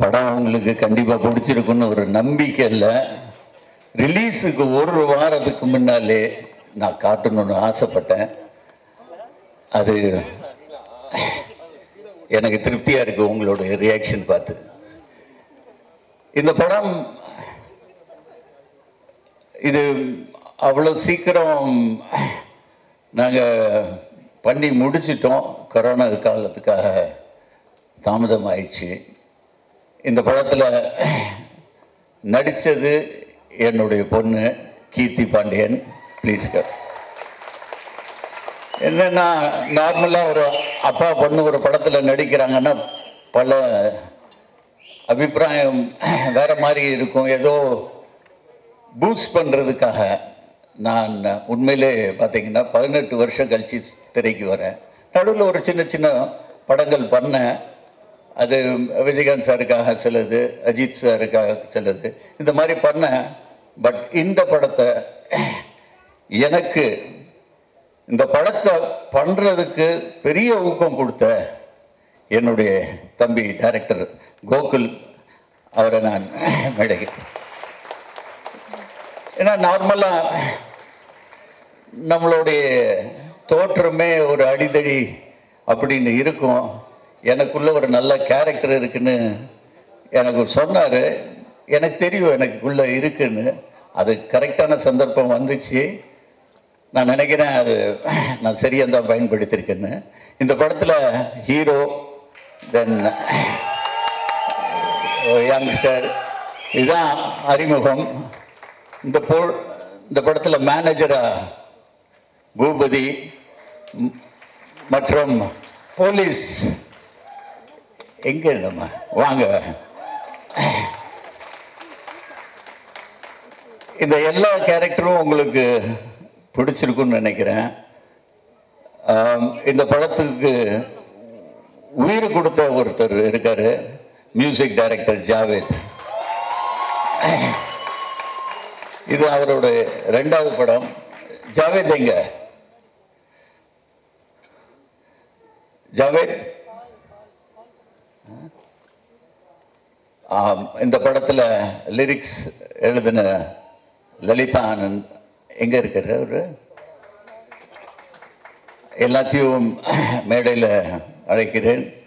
படம் உங்களுக்கு கண்டிப்பாக பிடிச்சிருக்குன்னு ஒரு நம்பிக்கை இல்லை. ரிலீஸுக்கு ஒரு வாரத்துக்கு முன்னாலே நான் காட்டணும்னு ஆசைப்பட்டேன். அது எனக்கு திருப்தியாக இருக்குது உங்களோட ரியாக்ஷன் பார்த்து. இந்த படம் இது அவ்வளோ சீக்கிரம் நாங்கள் பண்ணி முடிச்சிட்டோம். கொரோனா காலத்துக்காக தாமதம் ஆயிடுச்சு இந்த படத்தில் நடித்தது என்னுடைய பொண்ணு கீர்த்தி பாண்டியன். ப்ளீஸ் என்னென்னா நார்மலாக ஒரு அப்பா பொண்ணு ஒரு படத்தில் நடிக்கிறாங்கன்னா பல அபிப்பிராயம் வேறு மாதிரி இருக்கும். ஏதோ பூஸ்ட் பண்ணுறதுக்காக நான் உண்மையிலே பார்த்திங்கன்னா பதினெட்டு வருஷம் கழிச்சு திரைக்கு வரேன். நடுவில் ஒரு சின்ன சின்ன படங்கள் பண்ணேன். அது விஜயகாந்த் சாருக்காக சிலது அஜித் சாருக்காக சிலது இந்த மாதிரி பண்ணேன் பட் இந்த படத்தை எனக்கு இந்த படத்தை பண்ணுறதுக்கு பெரிய ஊக்கம் கொடுத்த என்னுடைய தம்பி டைரக்டர் கோகுல் அவரை நான் மேடைக்கு. ஏன்னா நார்மலாக நம்மளுடைய தோற்றமே ஒரு அடிதடி அப்படின்னு இருக்கும். எனக்குள்ள ஒரு நல்ல கேரக்டர் இருக்குன்னு எனக்கு சொன்னார். எனக்கு தெரியும் எனக்குள்ளே இருக்குன்னு. அது கரெக்டான சந்தர்ப்பம் வந்துச்சு. நான் நினைக்கிறேன் அது நான் சரியாக தான் பயன்படுத்தியிருக்கேன்னு. இந்த படத்தில் ஹீரோ தென் யங்ஸ்டர் இதுதான் அறிமுகம். இந்த போ இந்த படத்தில் மேனேஜரா பூபதி மற்றும் போலீஸ் எங்கே நம்ம வாங்க. இந்த எல்லா கேரக்டரும் உங்களுக்கு பிடிச்சிருக்குன்னு நினைக்கிறேன். இந்த படத்துக்கு உயிர் கொடுத்த ஒருத்தர் இருக்காரு மியூசிக் டைரக்டர் ஜாவேத். இது அவரோட ரெண்டாவது படம். ஜாவேத் எங்க? ஜாவேத் இந்த படத்தில் லிரிக்ஸ் எழுதின லலிதா ஆனந்த் எங்கே இருக்கிற ஒரு எல்லாத்தையும் மேடையில் அழைக்கிறேன்.